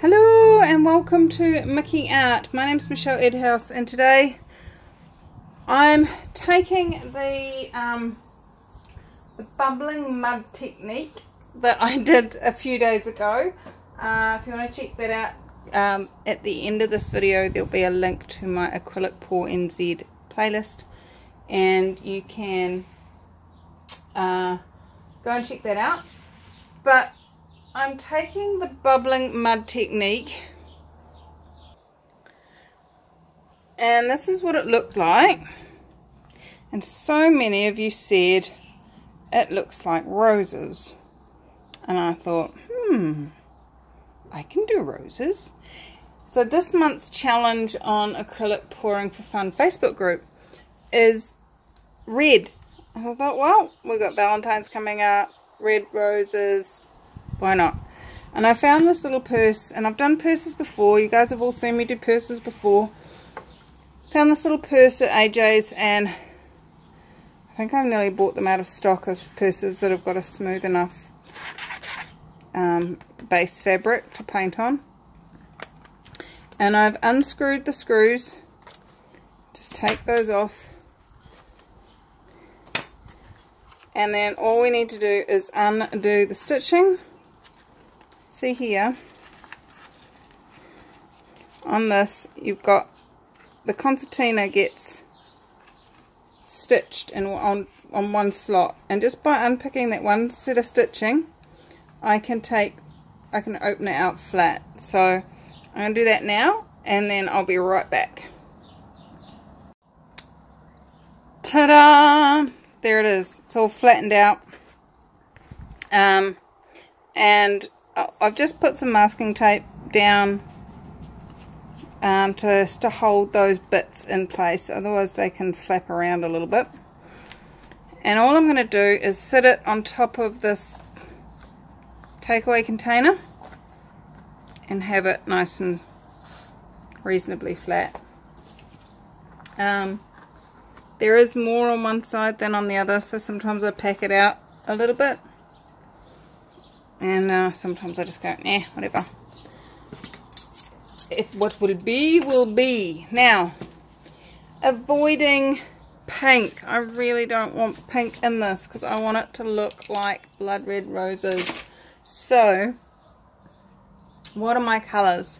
Hello and welcome to McE Art. My name is Michelle Edhouse and today I'm taking the, um, the bubbling mud technique that I did a few days ago. Uh, if you want to check that out um, at the end of this video there'll be a link to my acrylic pour NZ playlist and you can uh, go and check that out. But I'm taking the bubbling mud technique. And this is what it looked like. And so many of you said it looks like roses. And I thought hmm I can do roses. So this month's challenge on acrylic pouring for fun Facebook group is red. I thought well we've got Valentine's coming up red roses why not? And I found this little purse, and I've done purses before. You guys have all seen me do purses before. Found this little purse at AJ's, and I think I've nearly bought them out of stock of purses that have got a smooth enough um, base fabric to paint on. And I've unscrewed the screws. Just take those off. And then all we need to do is undo the stitching see here. On this you've got the concertina gets stitched in on on one slot. And just by unpicking that one set of stitching I can take I can open it out flat. So I'm going to do that now and then I'll be right back. Ta-da! There it is. It's all flattened out. Um, and I've just put some masking tape down um, to, to hold those bits in place otherwise they can flap around a little bit. And all I'm going to do is sit it on top of this takeaway container and have it nice and reasonably flat. Um, there is more on one side than on the other so sometimes I pack it out a little bit and uh, sometimes I just go, nah, whatever. If what will be, will be. Now, avoiding pink. I really don't want pink in this because I want it to look like blood red roses. So, what are my colours?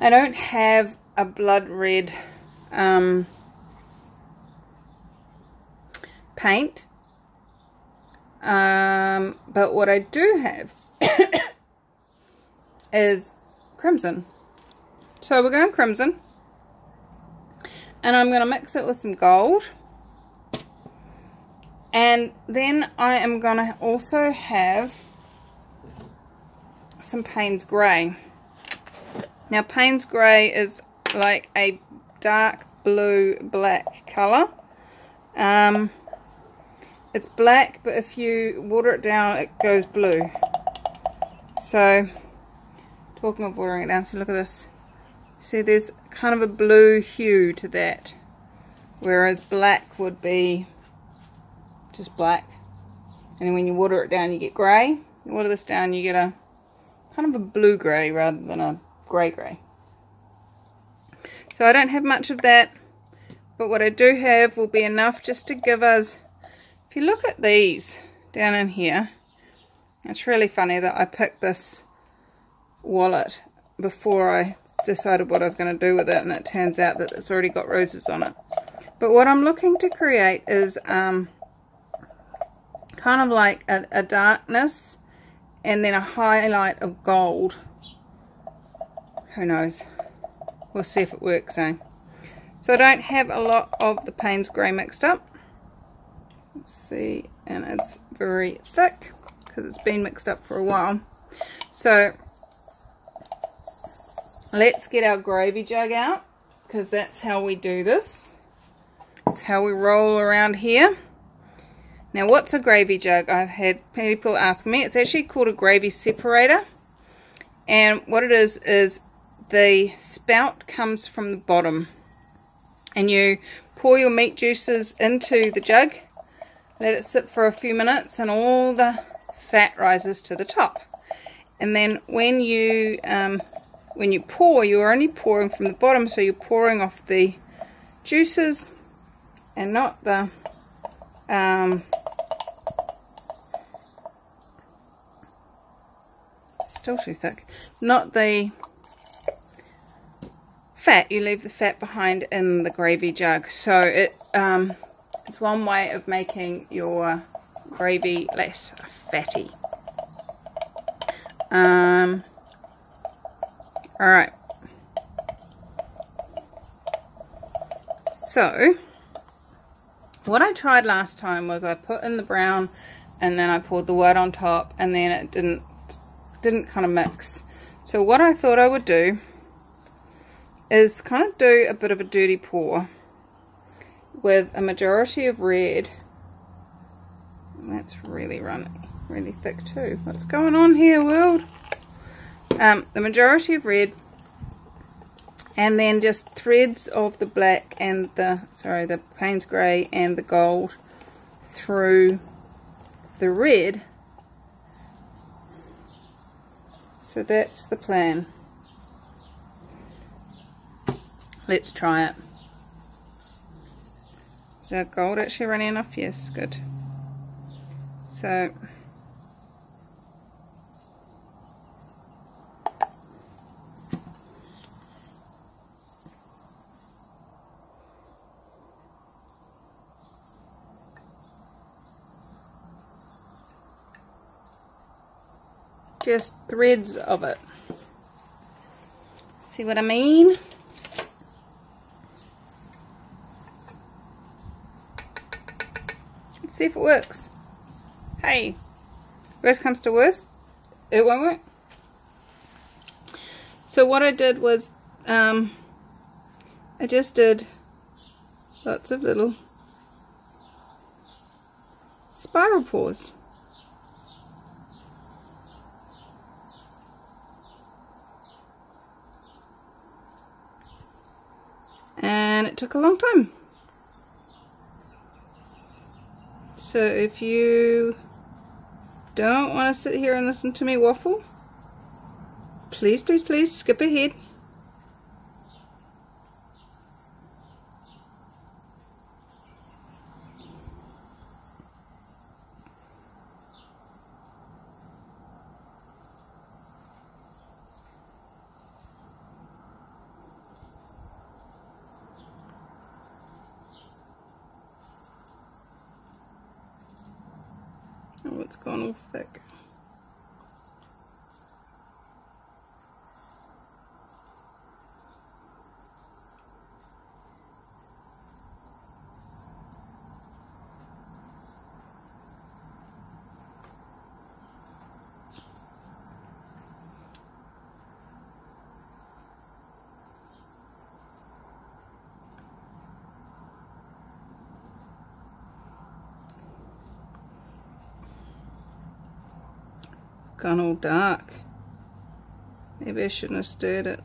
I don't have a blood red um, paint um, but what I do have is crimson. So we're going crimson. And I'm going to mix it with some gold. And then I am going to also have some Payne's Grey. Now Payne's Grey is like a dark blue black colour. Um, it's black, but if you water it down, it goes blue. So, talking of watering it down, so look at this. See, there's kind of a blue hue to that. Whereas black would be just black. And when you water it down, you get grey. You water this down, you get a kind of a blue grey rather than a grey grey. So I don't have much of that. But what I do have will be enough just to give us if you look at these down in here, it's really funny that I picked this wallet before I decided what I was going to do with it and it turns out that it's already got roses on it. But what I'm looking to create is um, kind of like a, a darkness and then a highlight of gold. Who knows? We'll see if it works, eh? So I don't have a lot of the Payne's Grey mixed up. Let's see, and it's very thick because it's been mixed up for a while. So let's get our gravy jug out because that's how we do this. It's how we roll around here. Now what's a gravy jug? I've had people ask me. It's actually called a gravy separator. And what it is, is the spout comes from the bottom. And you pour your meat juices into the jug let it sit for a few minutes and all the fat rises to the top. and then when you um, when you pour you're only pouring from the bottom so you're pouring off the juices and not the um, still too thick not the fat you leave the fat behind in the gravy jug so it um, it's one way of making your gravy less fatty um, Alright. So, what I tried last time was I put in the brown and then I poured the white on top and then it didn't didn't kind of mix. So what I thought I would do is kind of do a bit of a dirty pour with a majority of red. That's really running really thick too. What's going on here, world? um, the majority of red and then just threads of the black and the sorry the Payne's grey and the gold through the red so that's the plan let's try it is our gold actually running off? yes good so just threads of it. See what I mean? See if it works. Hey, worst comes to worst, it won't work. So what I did was, um, I just did lots of little spiral pours. and it took a long time. So if you don't want to sit here and listen to me waffle, please, please, please skip ahead. Oh, it's gone all thick. Gone all dark. Maybe I shouldn't have stirred it.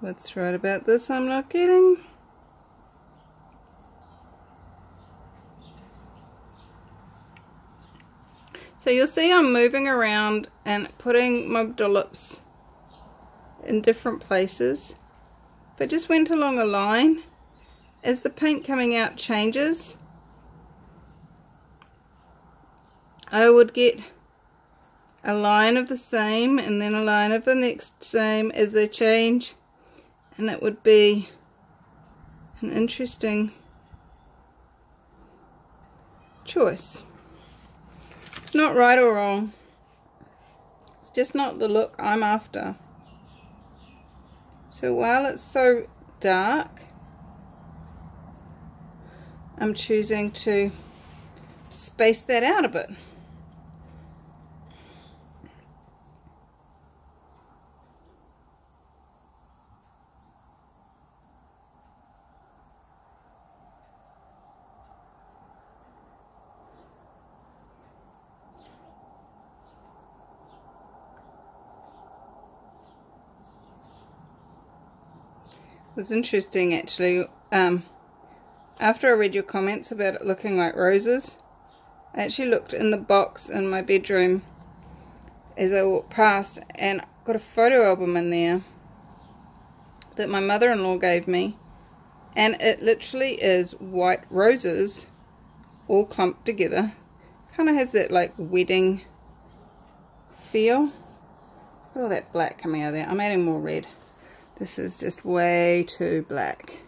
What's right about this I'm not getting? So you'll see I'm moving around and putting my dollops in different places. But just went along a line as the paint coming out changes I would get a line of the same and then a line of the next same as they change and it would be an interesting choice. It's not right or wrong. It's just not the look I'm after. So while it's so dark I'm choosing to space that out a bit. It was interesting actually um, after I read your comments about it looking like roses, I actually looked in the box in my bedroom as I walked past and got a photo album in there that my mother-in-law gave me. And it literally is white roses all clumped together. Kind of has that like wedding feel. At all that black coming out of there. I'm adding more red. This is just way too black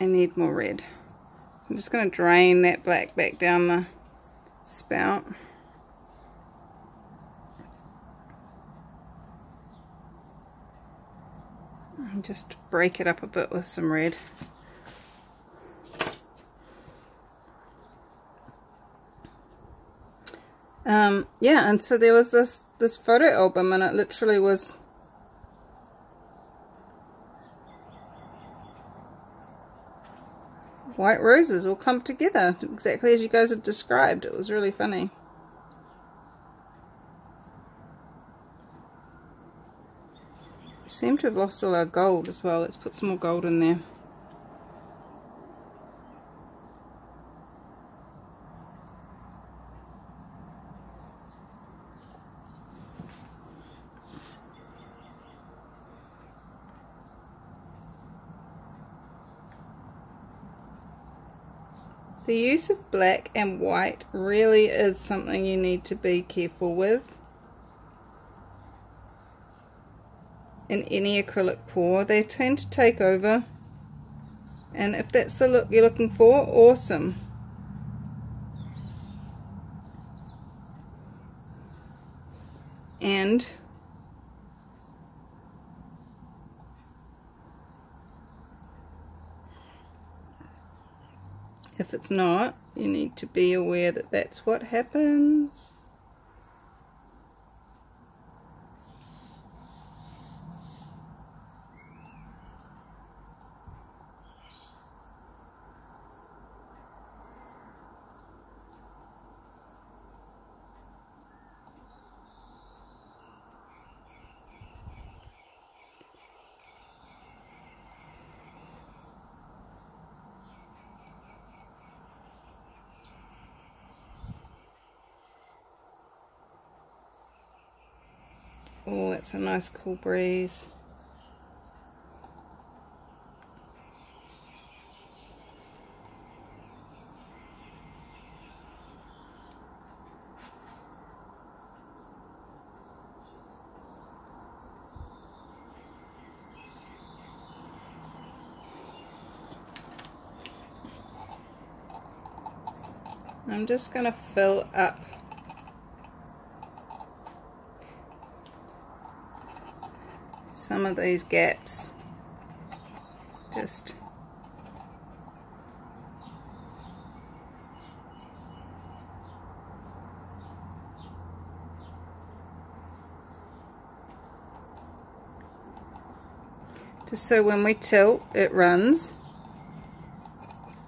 I need more red I'm just going to drain that black back down the spout and just break it up a bit with some red. Um, yeah, and so there was this, this photo album and it literally was white roses all clumped together, exactly as you guys had described. It was really funny. We seem to have lost all our gold as well. Let's put some more gold in there. The use of black and white really is something you need to be careful with. in any acrylic pour. They tend to take over. And if that's the look you're looking for, awesome. And if it's not, you need to be aware that that's what happens. Oh, it's a nice cool breeze. I'm just going to fill up some of these gaps. Just just so when we tilt it runs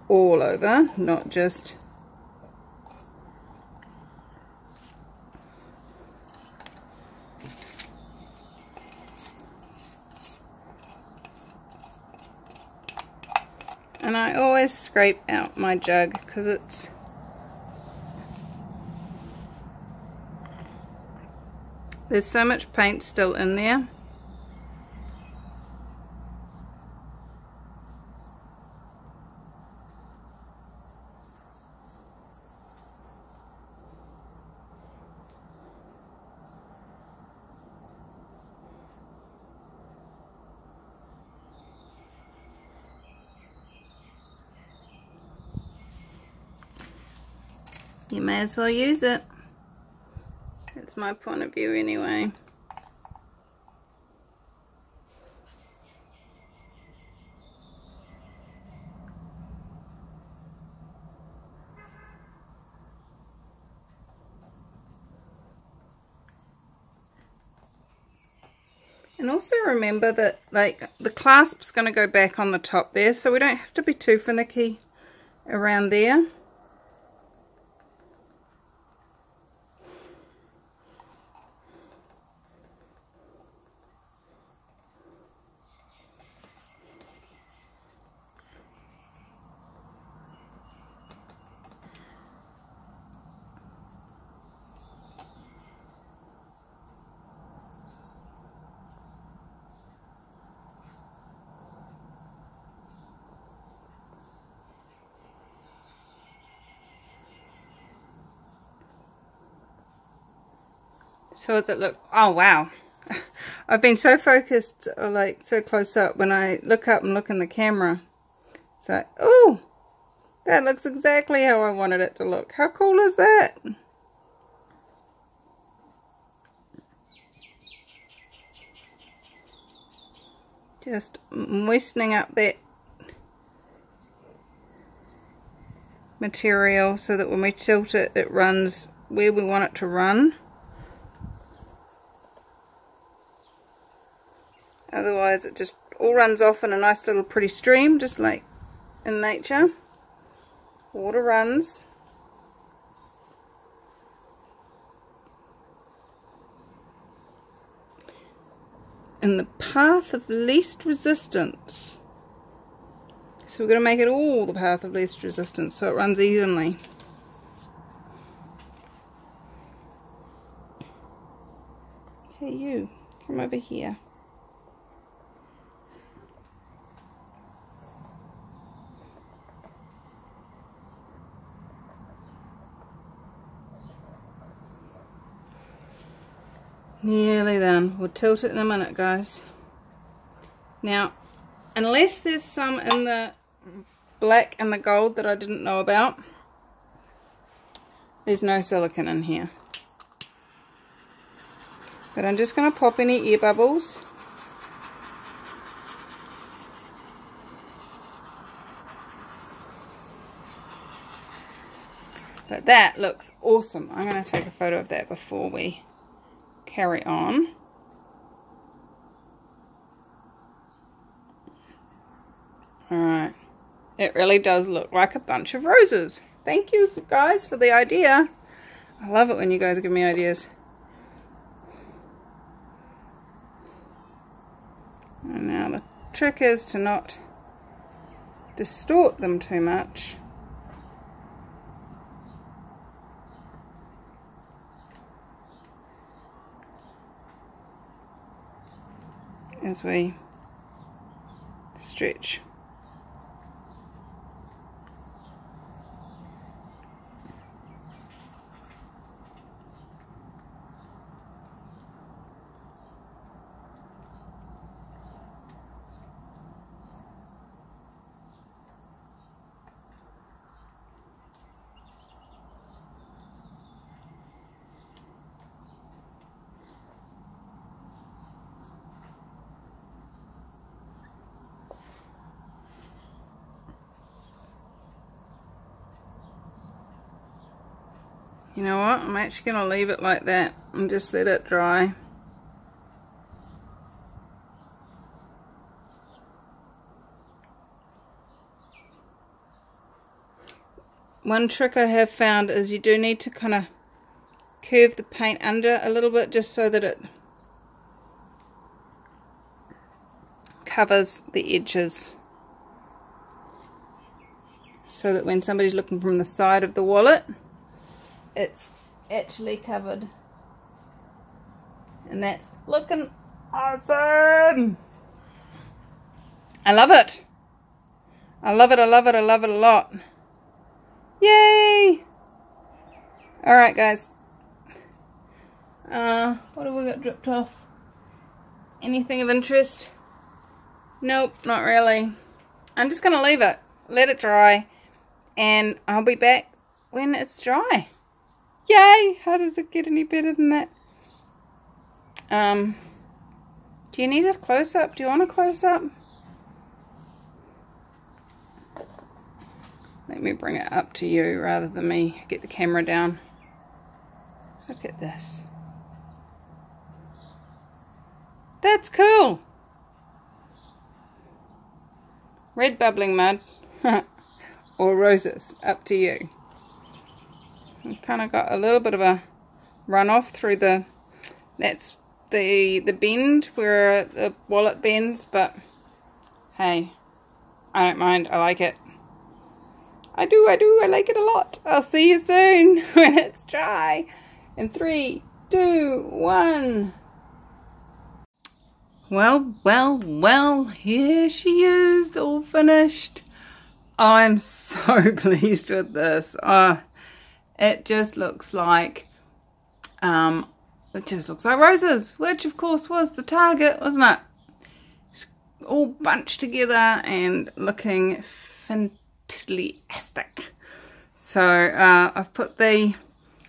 all over not just and I always scrape out my jug because it's there's so much paint still in there as well use it. That's my point of view anyway. And also remember that like the clasp's going to go back on the top there so we don't have to be too finicky around there. So does it look? Oh, wow. I've been so focused, uh, like so close up, when I look up and look in the camera. It's like, oh, that looks exactly how I wanted it to look. How cool is that? Just moistening up that material so that when we tilt it, it runs where we want it to run. Otherwise it just all runs off in a nice little pretty stream, just like in nature. Water runs. In the path of least resistance. So we're going to make it all the path of least resistance so it runs evenly. Hey you, come over here. Nearly done. We'll tilt it in a minute, guys. Now, unless there's some in the black and the gold that I didn't know about, there's no silicone in here. But I'm just going to pop any air bubbles. But that looks awesome. I'm going to take a photo of that before we carry on. Alright. It really does look like a bunch of roses. Thank you guys for the idea. I love it when you guys give me ideas. And now the trick is to not distort them too much. as we stretch. You know what? I'm actually going to leave it like that and just let it dry. One trick I have found is you do need to kind of curve the paint under a little bit just so that it covers the edges so that when somebody's looking from the side of the wallet it's actually covered. And that's looking awesome. I love it. I love it, I love it, I love it a lot. Yay! Alright guys. Uh, what have we got dripped off? Anything of interest? Nope, not really. I'm just going to leave it. Let it dry. And I'll be back when it's dry. Yay! How does it get any better than that? Um, do you need a close-up? Do you want a close-up? Let me bring it up to you rather than me get the camera down. Look at this. That's cool. Red bubbling mud or roses, up to you kind of got a little bit of a runoff through the that's the the bend where the wallet bends but hey I don't mind I like it. I do I do I like it a lot. I'll see you soon when it's dry. In three two one. Well well well here she is all finished. I'm so pleased with this. Uh, it just looks like um, it just looks like roses, which of course was the target, wasn't it? It's all bunched together and looking fantastic. So uh, I've put the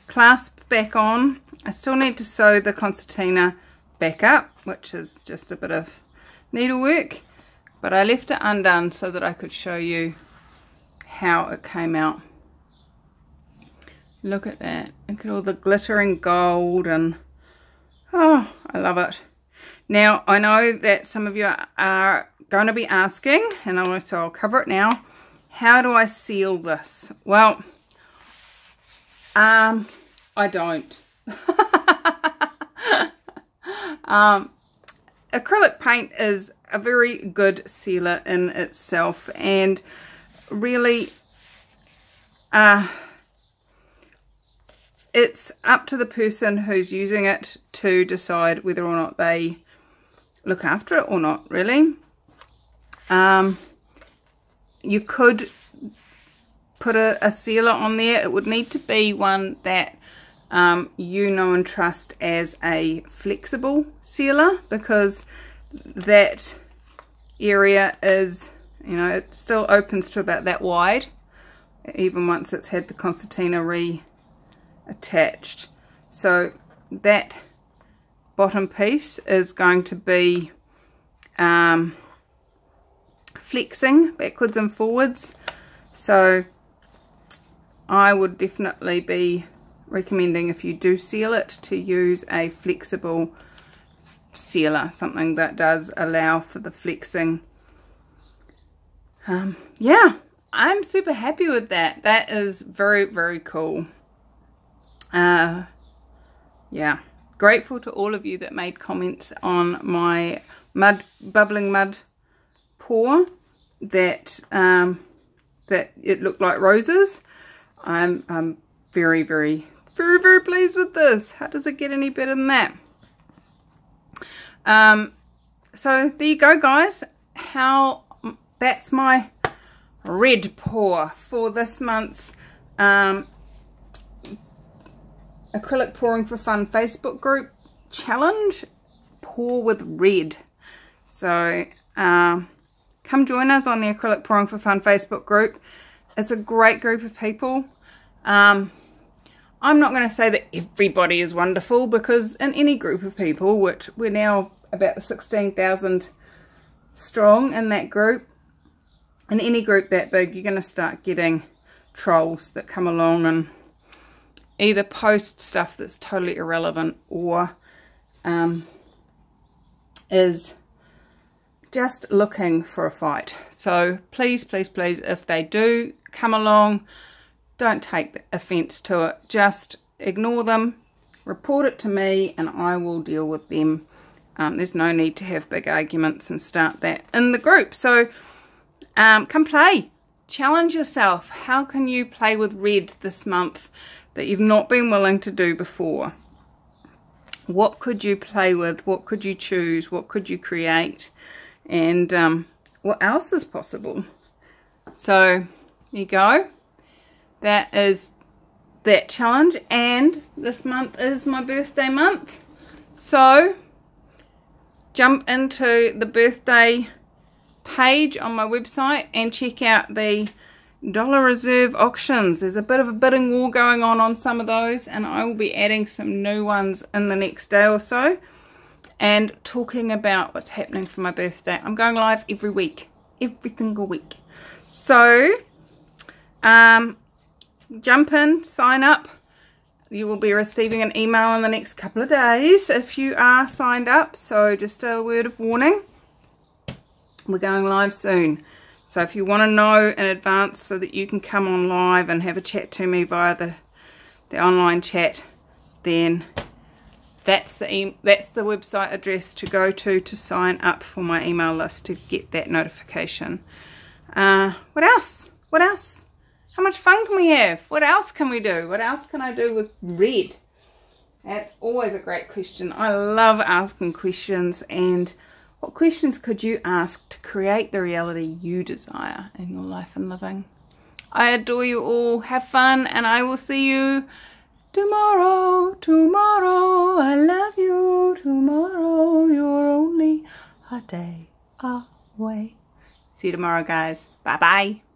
clasp back on. I still need to sew the concertina back up, which is just a bit of needlework. But I left it undone so that I could show you how it came out. Look at that. Look at all the glittering gold and oh, I love it. Now, I know that some of you are going to be asking, and I so I'll cover it now. How do I seal this? Well, um, I don't. um, acrylic paint is a very good sealer in itself and really uh, it's up to the person who's using it to decide whether or not they look after it or not really. Um, you could put a, a, sealer on there. It would need to be one that um, you know and trust as a flexible sealer because that area is, you know, it still opens to about that wide, even once it's had the concertina reattached. So that bottom piece is going to be um, flexing backwards and forwards. So I would definitely be recommending if you do seal it to use a flexible sealer, something that does allow for the flexing. Um, yeah, I'm super happy with that. That is very, very cool. Uh, yeah, grateful to all of you that made comments on my mud, bubbling mud pour that, um, that it looked like roses. I'm, I'm very, very, very, very pleased with this. How does it get any better than that? Um, so there you go, guys. How that's my red pour for this month's um, acrylic pouring for fun Facebook group challenge. Pour with red. So um, come join us on the acrylic pouring for fun Facebook group. It's a great group of people. Um, I'm not going to say that everybody is wonderful because in any group of people, which we're now about 16,000 strong in that group, in any group that big, you're going to start getting trolls that come along and either post stuff that's totally irrelevant or um, is just looking for a fight. So please, please, please, if they do come along, don't take offence to it. Just ignore them, report it to me, and I will deal with them. Um, there's no need to have big arguments and start that in the group. So um, come play. Challenge yourself. How can you play with red this month that you've not been willing to do before? What could you play with? What could you choose? What could you create? And um, what else is possible? So, you go that is that challenge and this month is my birthday month so jump into the birthday page on my website and check out the dollar reserve auctions there's a bit of a bidding war going on on some of those and I will be adding some new ones in the next day or so and talking about what's happening for my birthday I'm going live every week every single week so um jump in, sign up. You will be receiving an email in the next couple of days if you are signed up. So just a word of warning. We're going live soon. So if you want to know in advance so that you can come on live and have a chat to me via the, the online chat, then that's the e that's the website address to go to to sign up for my email list to get that notification. Uh, what else? What else? How much fun can we have? What else can we do? What else can I do with red? That's always a great question. I love asking questions and what questions could you ask to create the reality you desire in your life and living? I adore you all. Have fun, and I will see you tomorrow. Tomorrow, I love you. Tomorrow, you're only a day away. See you tomorrow, guys. Bye bye.